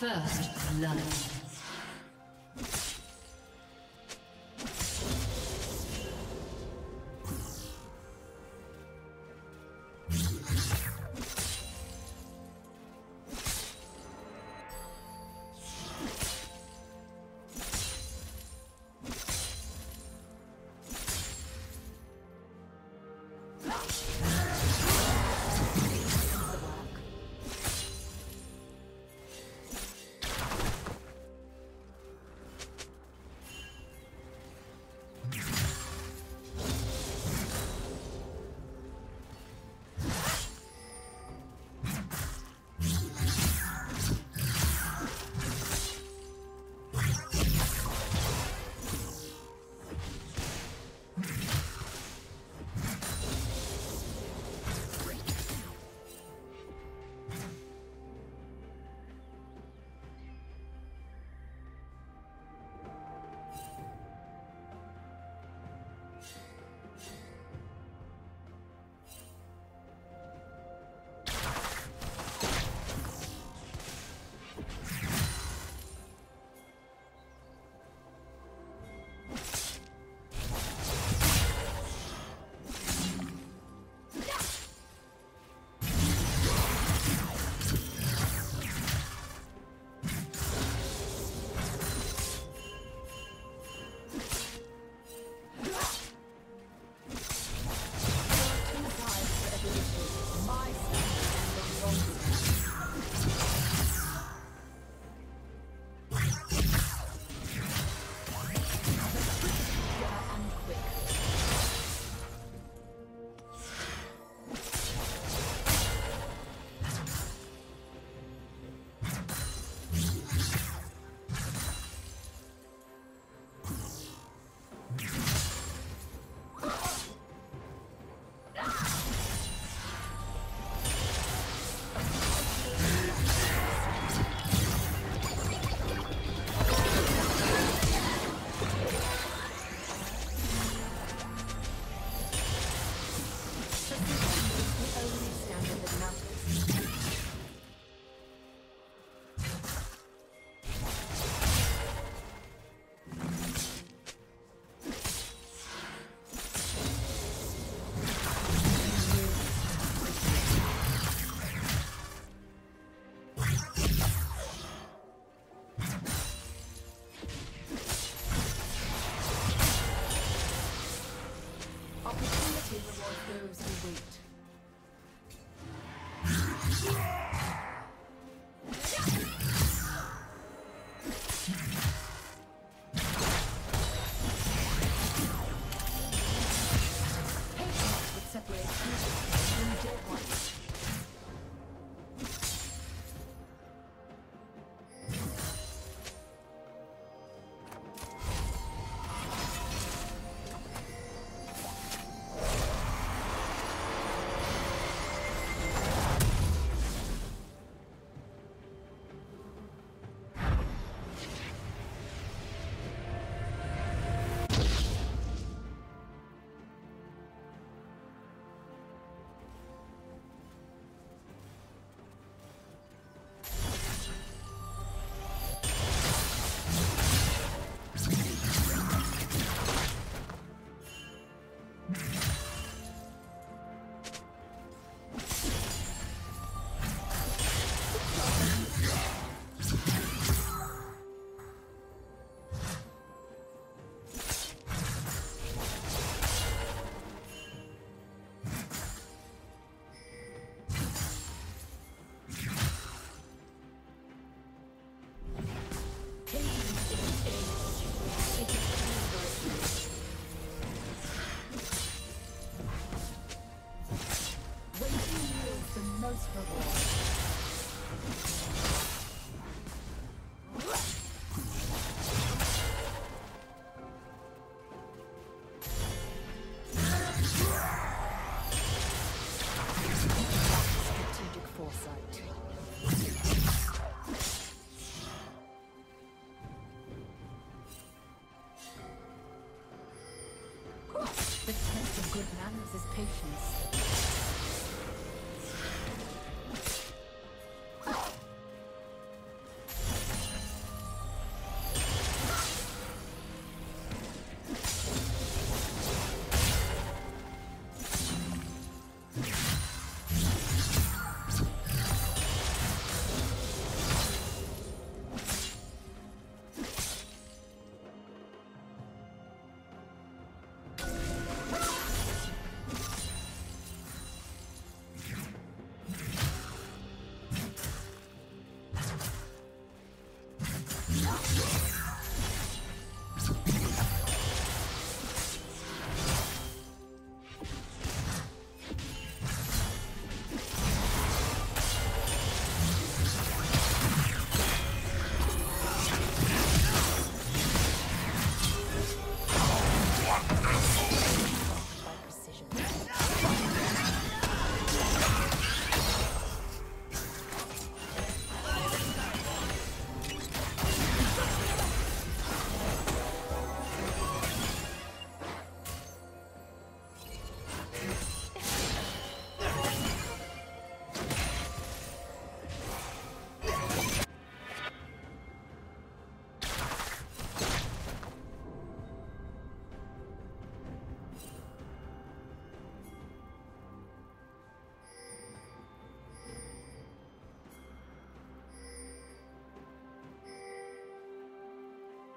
First blood.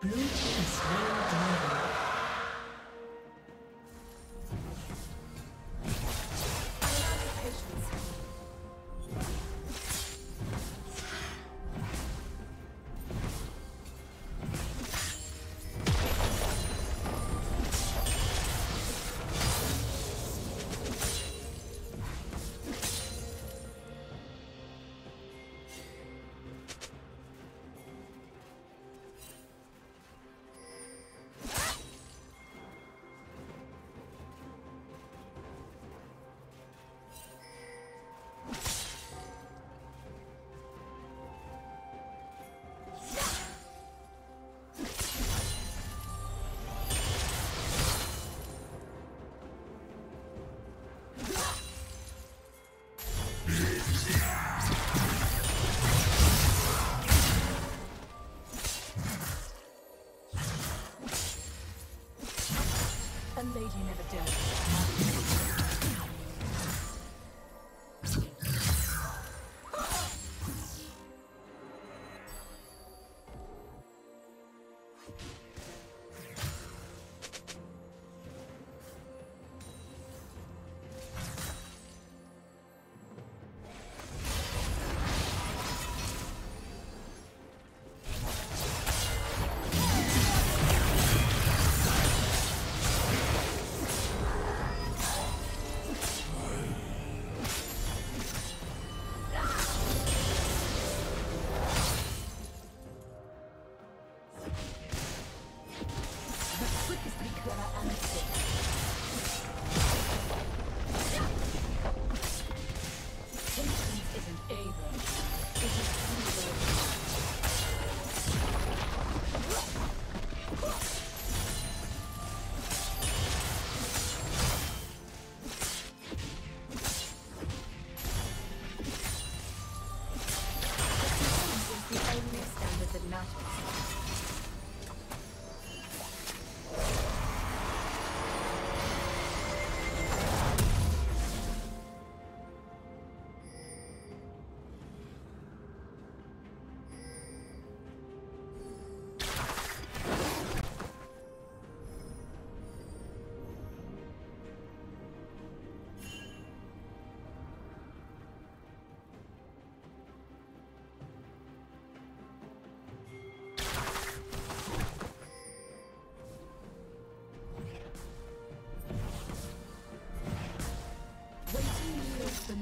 Blue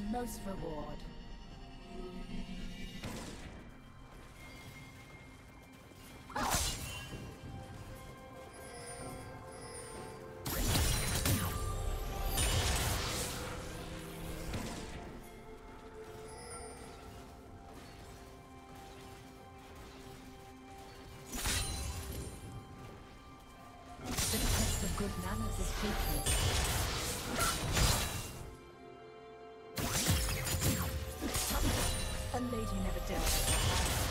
most reward. The test of good manners is teachers. Lady never does. Nature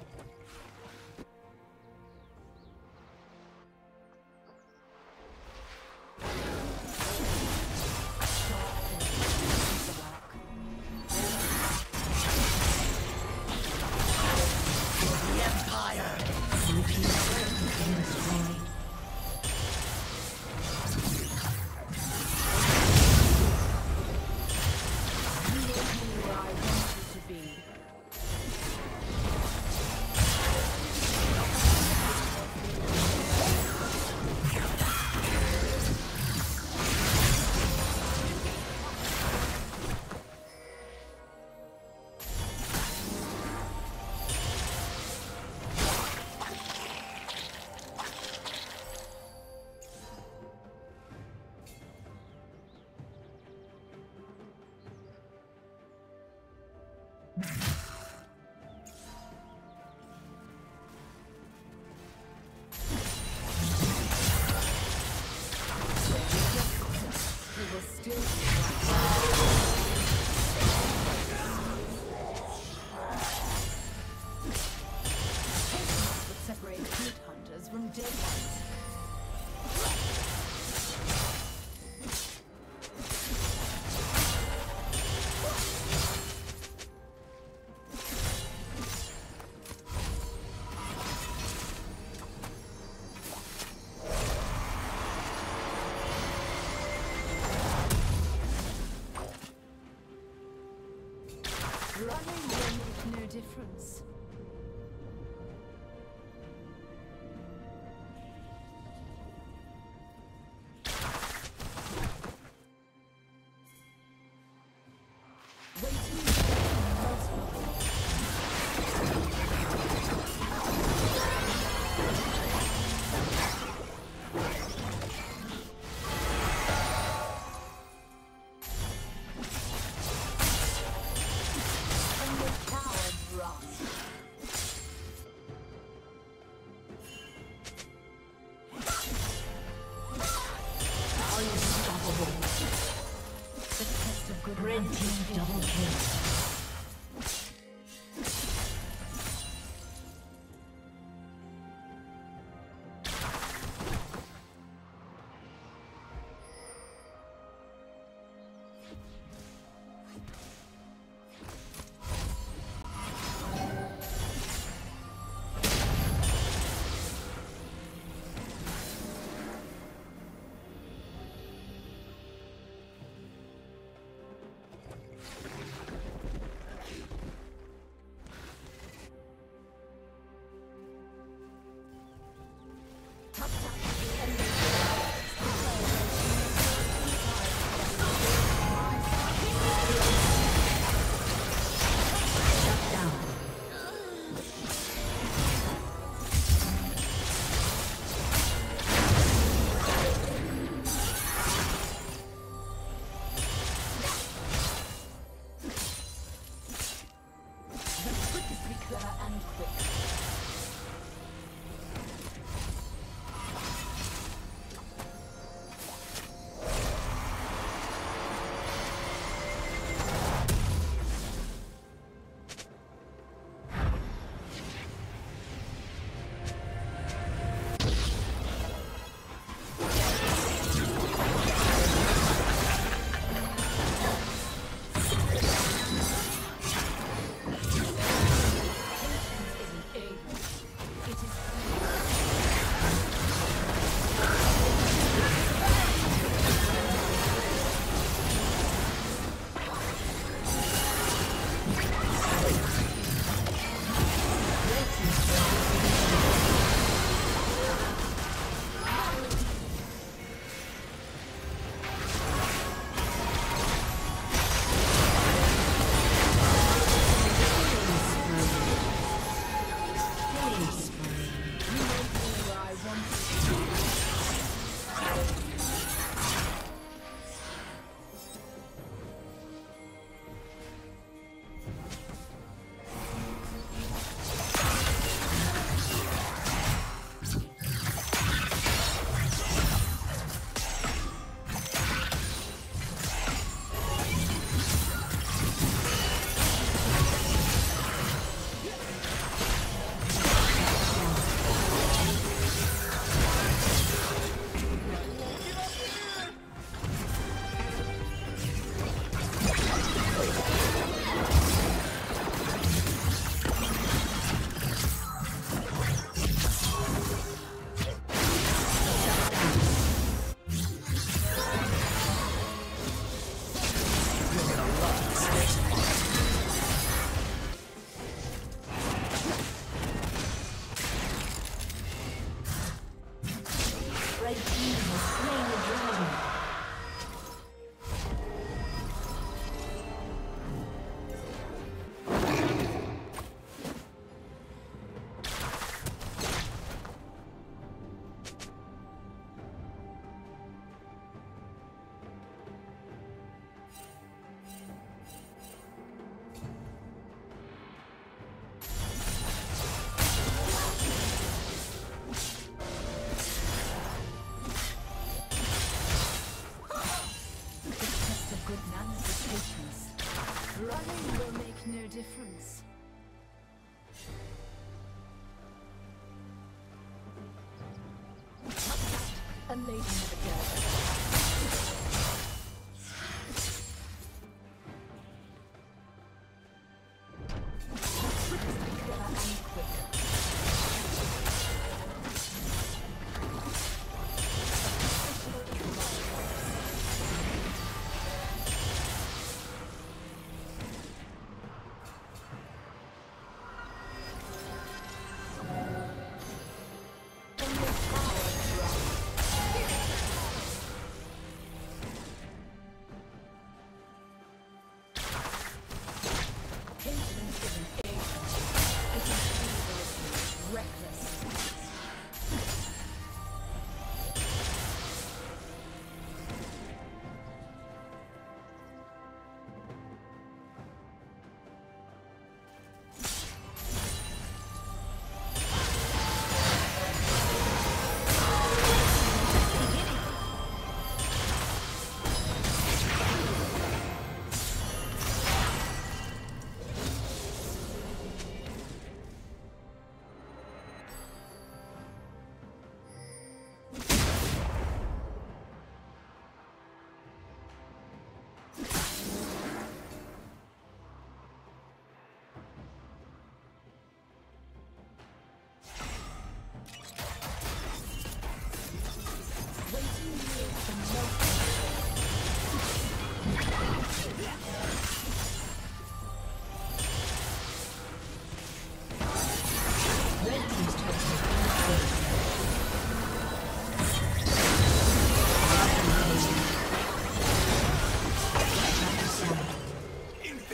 Difference. Difference. A lady never.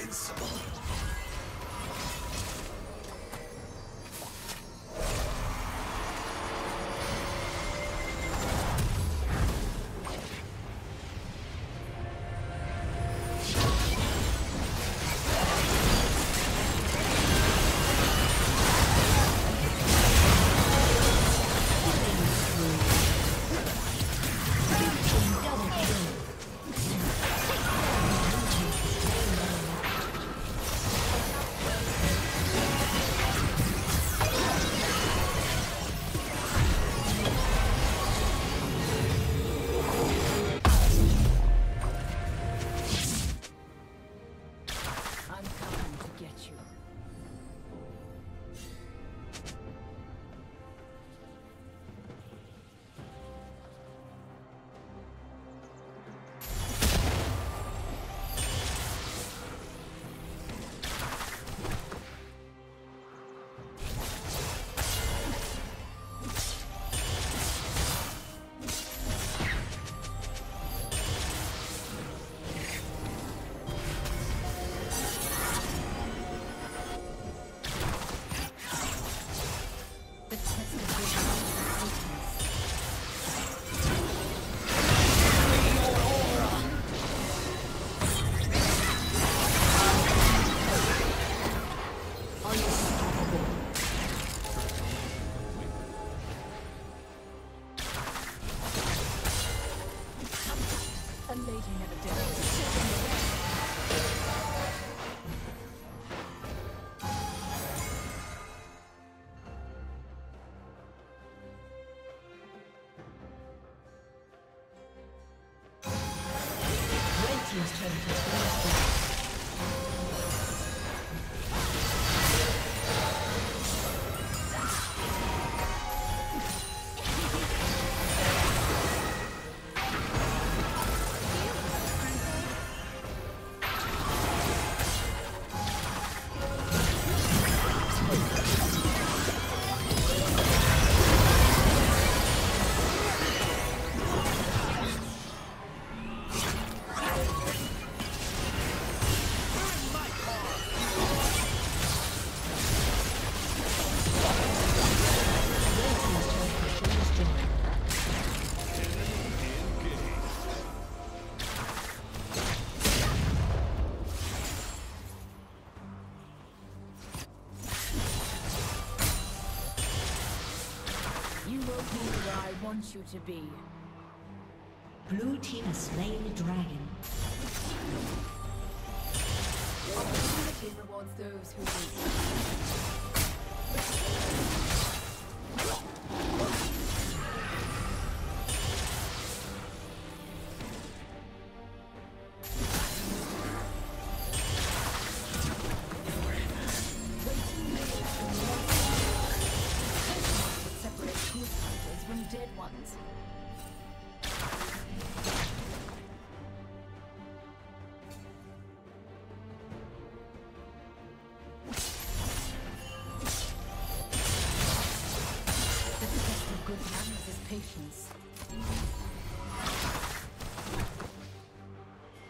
invincible. I want you to be. Blue team has slain the dragon. Opportunity rewards those who wait.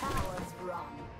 tower's run.